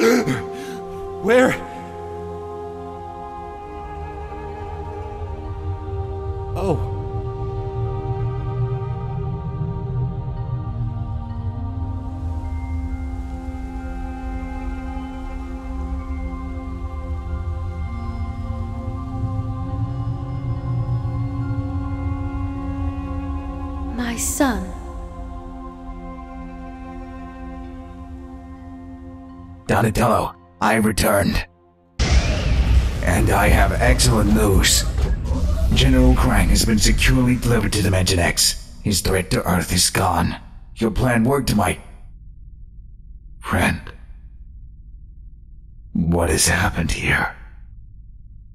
Where? Oh. My son. Donatello, I returned. And I have excellent news. General Krang has been securely delivered to Dimension X. His threat to Earth is gone. Your plan worked, my friend. What has happened here?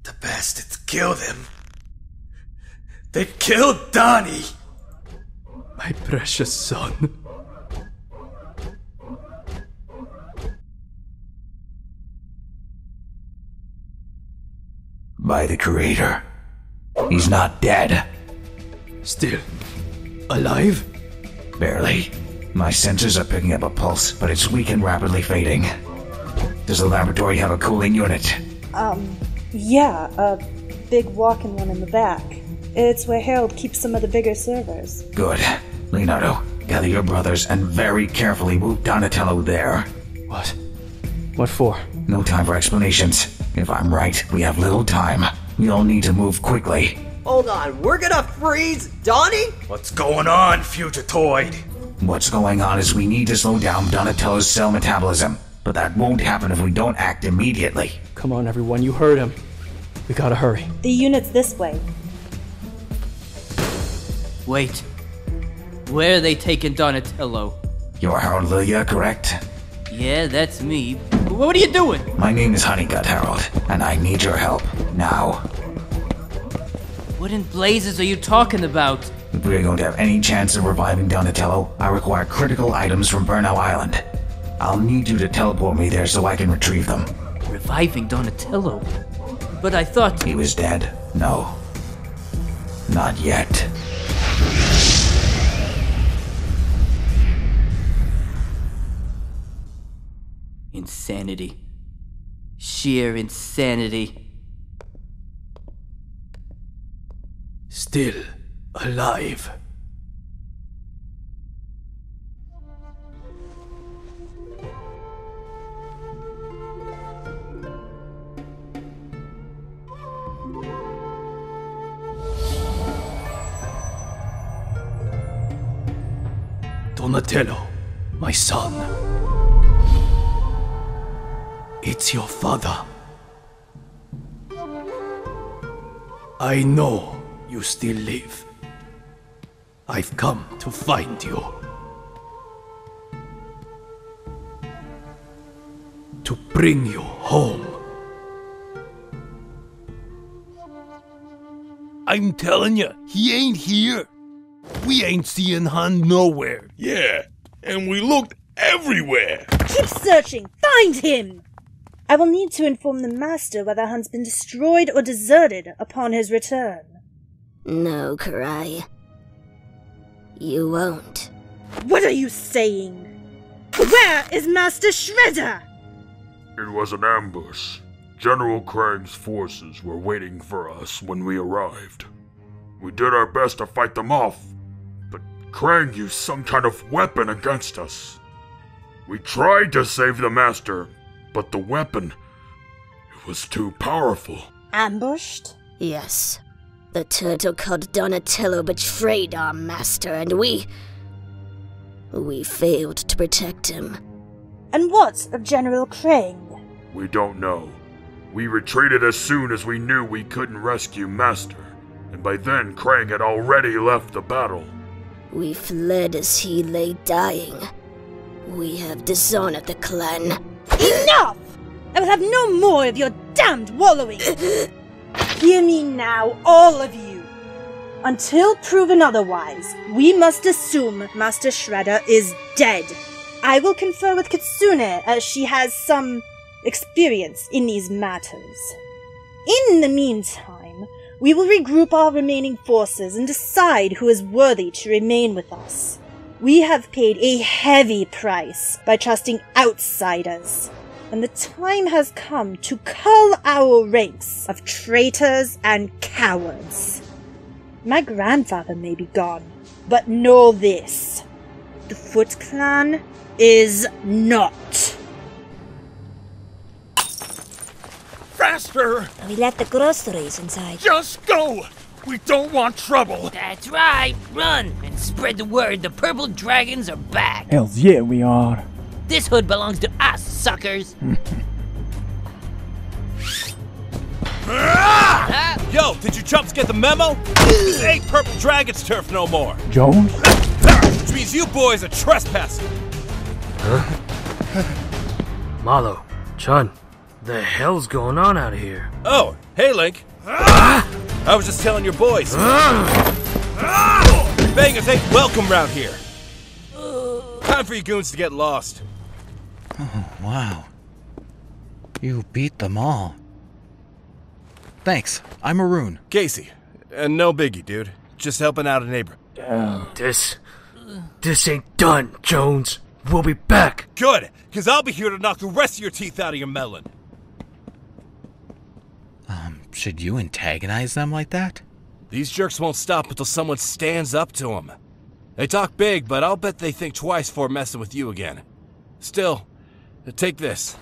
The bastards killed him. They killed Donnie! My precious son. By the Creator. He's not dead. Still alive? Barely. My sensors are picking up a pulse, but it's weak and rapidly fading. Does the laboratory have a cooling unit? Um, yeah, a big walk-in one in the back. It's where Harold keeps some of the bigger servers. Good. Leonardo, gather your brothers and very carefully move Donatello there. What? What for? No time for explanations. If I'm right, we have little time. We all need to move quickly. Hold on, we're gonna freeze Donnie? What's going on, Fugitoid? What's going on is we need to slow down Donatello's cell metabolism. But that won't happen if we don't act immediately. Come on, everyone, you heard him. We gotta hurry. The unit's this way. Wait. Where are they taking Donatello? You're Harold Lillja, correct? Yeah, that's me. What are you doing? My name is Honeycutt Harold, and I need your help. Now. What in blazes are you talking about? If we're going to have any chance of reviving Donatello, I require critical items from Burnow Island. I'll need you to teleport me there so I can retrieve them. Reviving Donatello? But I thought. He was dead? No. Not yet. Insanity. Sheer insanity. Still alive. Donatello, my son. It's your father. I know you still live. I've come to find you. To bring you home. I'm telling you, he ain't here. We ain't seeing Hun nowhere. Yeah, and we looked everywhere. Keep searching! Find him! I will need to inform the Master whether Hun's been destroyed or deserted upon his return. No, Karai. You won't. What are you saying? Where is Master Shredder? It was an ambush. General Krang's forces were waiting for us when we arrived. We did our best to fight them off, but Krang used some kind of weapon against us. We tried to save the Master, but the weapon it was too powerful. Ambushed? Yes. The turtle called Donatello betrayed our master, and we. We failed to protect him. And what of General Krang? We don't know. We retreated as soon as we knew we couldn't rescue Master, and by then Krang had already left the battle. We fled as he lay dying. We have dishonored the clan. Enough! I will have no more of your damned wallowing! Hear me now, all of you. Until proven otherwise, we must assume Master Shredder is dead. I will confer with Kitsune as she has some experience in these matters. In the meantime, we will regroup our remaining forces and decide who is worthy to remain with us. We have paid a heavy price by trusting outsiders. and the time has come to cull our ranks of traitors and cowards. My grandfather may be gone, but know this the Foot Clan is not. Faster! We left the groceries inside. Just go! We don't want trouble! That's right. Run and spread the word. The purple dragons are back. Hells yeah, we are. This hood belongs to us, suckers. Ah! Yo, did you chumps get the memo? This ain't Purple Dragon's turf no more. Jones? Which means you boys are trespassing. Huh? Malo, Chun, the hell's going on out here? Oh, hey, Link. I was just telling your boys. Bangers ain't welcome round here. Time for you goons to get lost. Oh, wow. You beat them all. Thanks. I'm Maroon. Casey. And no biggie, dude. Just helping out a neighbor. This. This ain't done, Jones. We'll be back. Good, because I'll be here to knock the rest of your teeth out of your melon. Should you antagonize them like that? These jerks won't stop until someone stands up to them. They talk big, but I'll bet they think twice before messing with you again. Still, take this.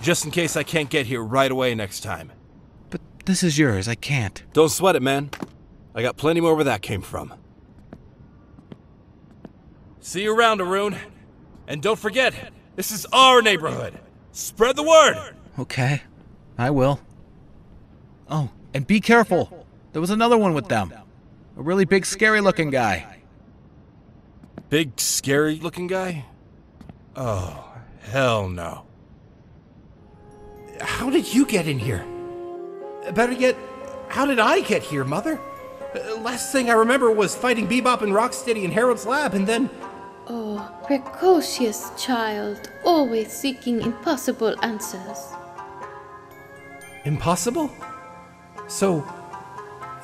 Just in case I can't get here right away next time. But this is yours. I can't. Don't sweat it, man. I got plenty more where that came from. See you around, Arun. And don't forget, this is our neighborhood. Spread the word. Okay, I will. Oh, and be careful. There was another one with them. A really big, scary looking guy. Big, scary looking guy? Oh, hell no. How did you get in here? Better yet, how did I get here, Mother? Last thing I remember was fighting Bebop and Rocksteady in Harold's lab, and then. Oh, precocious child, always seeking impossible answers. Impossible? So,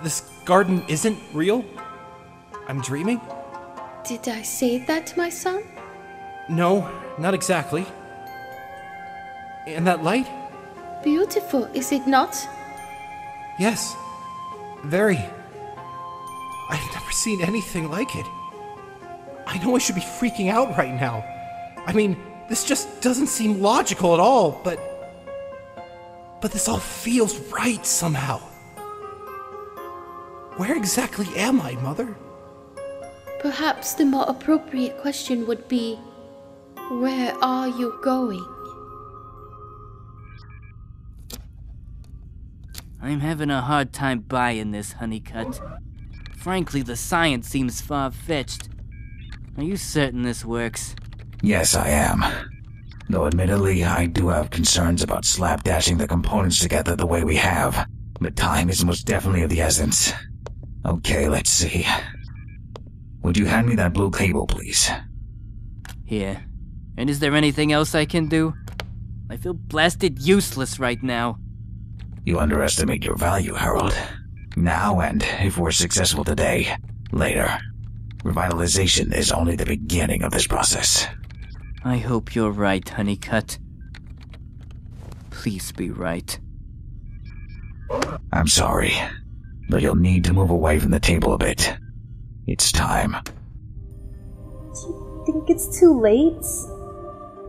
this garden isn't real? I'm dreaming? Did I say that, my son? No, not exactly. And that light? Beautiful, is it not? Yes. Very. I've never seen anything like it. I know I should be freaking out right now. I mean, this just doesn't seem logical at all, but. But this all feels right somehow. Where exactly am I, Mother? Perhaps the more appropriate question would be Where are you going? I'm having a hard time buying this, Honeycutt. Frankly, the science seems far fetched. Are you certain this works? Yes, I am. Though admittedly, I do have concerns about slapdashing the components together the way we have. But time is most definitely of the essence. Okay, let's see. Would you hand me that blue cable, please? Here. And is there anything else I can do? I feel blasted useless right now. You underestimate your value, Harold. Now and, if we're successful today, later. Revitalization is only the beginning of this process. I hope you're right, Honeycutt. Please be right. I'm sorry, but you'll need to move away from the table a bit. It's time. Do you think it's too late?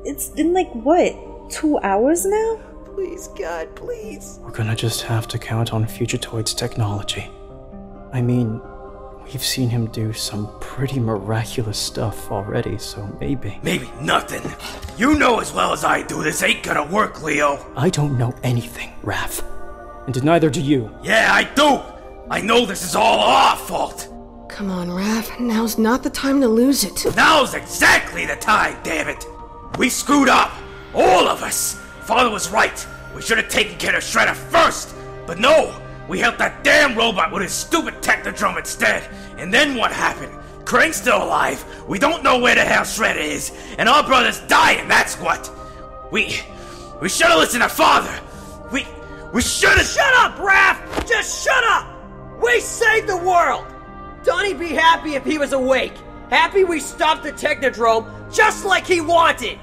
It's been like what, two hours now? Please, God, please. We're gonna just have to count on Fugitoid's technology. I mean, we've seen him do some pretty miraculous stuff already, so maybe. Maybe nothing. You know as well as I do this ain't gonna work, Leo. I don't know anything, Raph. And neither do you. Yeah, I do. I know this is all our fault. Come on, Raph. Now's not the time to lose it. Now's exactly the time, damn it. We screwed up. All of us. Father was right. We should have taken care of Shredder first. But no, we helped that damn robot with his stupid technodrome instead. And then what happened? Krang's still alive. We don't know where the hell Shredder is. And our brother's dying, that's what. We. We should have listened to Father. We. We should have. Shut up, Raph! Just shut up! We saved the world! Donnie'd be happy if he was awake. Happy we stopped the Technodrome just like he wanted.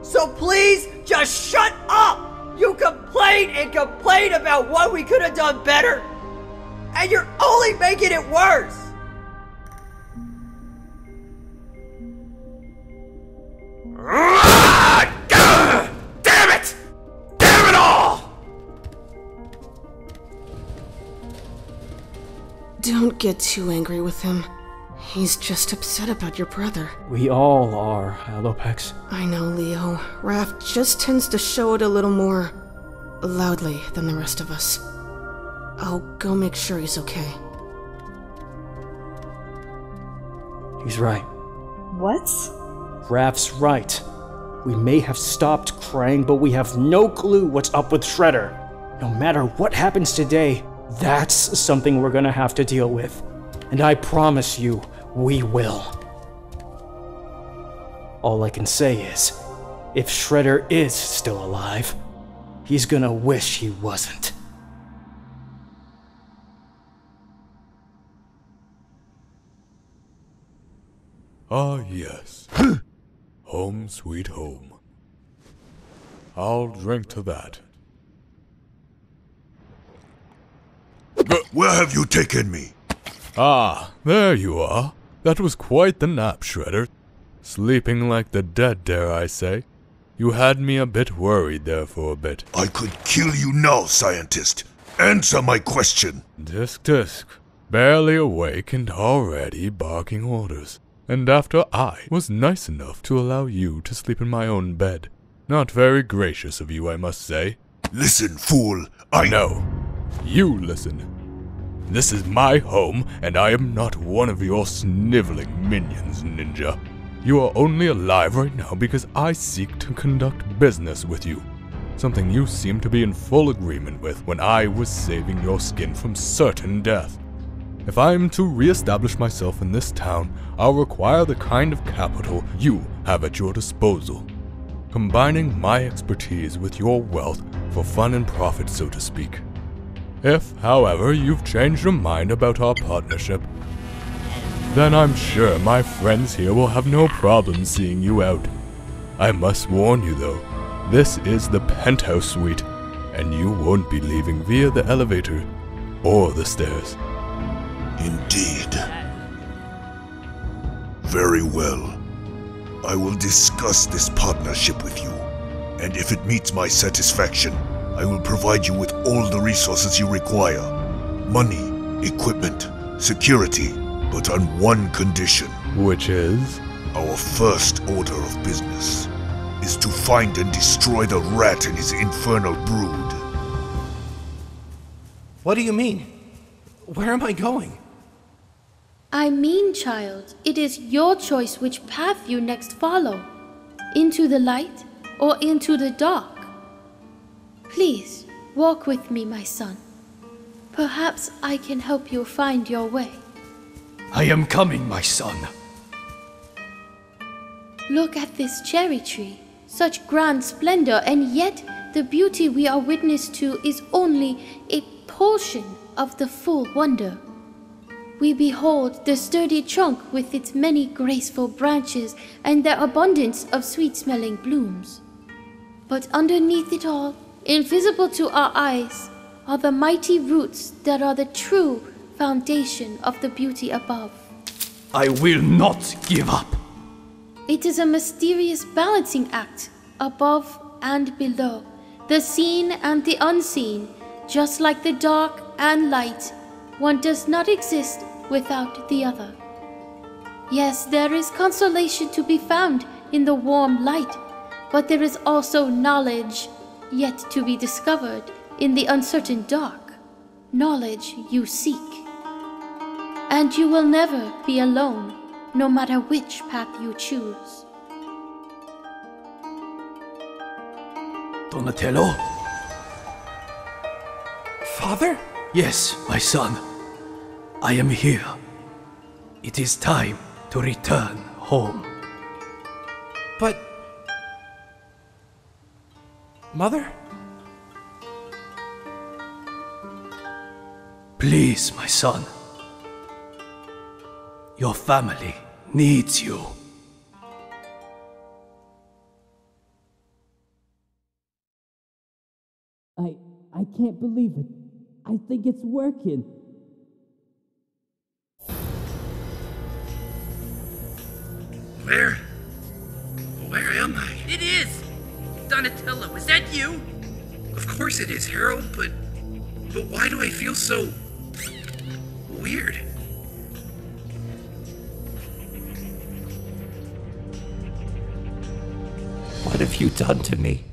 So please, just shut up! You complain and complain about what we could have done better, and you're only making it worse! Don't get too angry with him. He's just upset about your brother. We all are, Alopex. I know, Leo. Raph just tends to show it a little more loudly than the rest of us. I'll go make sure he's okay. He's right. What? Raph's right. We may have stopped Krang, but we have no clue what's up with Shredder. No matter what happens today, that's something we're gonna have to deal with. And I promise you, we will. All I can say is, if Shredder is still alive, he's gonna wish he wasn't. Ah, yes. home sweet home. I'll drink to that. Where have you taken me? Ah, there you are. That was quite the nap, Shredder. Sleeping like the dead, dare I say. You had me a bit worried there for a bit. I could kill you now, scientist. Answer my question. Disc Disc, barely awake and already barking orders. And after I was nice enough to allow you to sleep in my own bed. Not very gracious of you, I must say. Listen, fool. I know. You listen. This is my home, and I am not one of your sniveling minions, Ninja. You are only alive right now because I seek to conduct business with you. Something you seem to be in full agreement with when I was saving your skin from certain death. If I am to re-establish myself in this town, I'll require the kind of capital you have at your disposal. Combining my expertise with your wealth for fun and profit, so to speak. If, however, you've changed your mind about our partnership, then I'm sure my friends here will have no problem seeing you out. I must warn you though, this is the penthouse suite, and you won't be leaving via the elevator or the stairs. Indeed. Very well. I will discuss this partnership with you, and if it meets my satisfaction, I will provide you with all the resources you require money, equipment, security, but on one condition. Which is? Our first order of business is to find and destroy the rat and his infernal brood. What do you mean? Where am I going? I mean, child, it is your choice which path you next follow into the light or into the dark. Please, walk with me, my son. Perhaps I can help you find your way. I am coming, my son. Look at this cherry tree. Such grand splendor, and yet the beauty we are witness to is only a portion of the full wonder. We behold the sturdy trunk with its many graceful branches and their abundance of sweet smelling blooms. But underneath it all, invisible to our eyes, are the mighty roots that are the true foundation of the beauty above. I will not give up. It is a mysterious balancing act above and below, the seen and the unseen, just like the dark and light. One does not exist without the other. Yes, there is consolation to be found in the warm light, but there is also knowledge yet to be discovered in the uncertain dark. Knowledge you seek. And you will never be alone, no matter which path you choose. Donatello? Father? Yes, my son. I am here. It is time to return home. But. Mother? Please, my son. Your family needs you. I I can't believe it. I think it's working. There. Donatello, is that you? Of course it is, Harold, but. But why do I feel so. weird? What have you done to me?